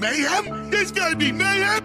Mayhem? There's gotta be mayhem!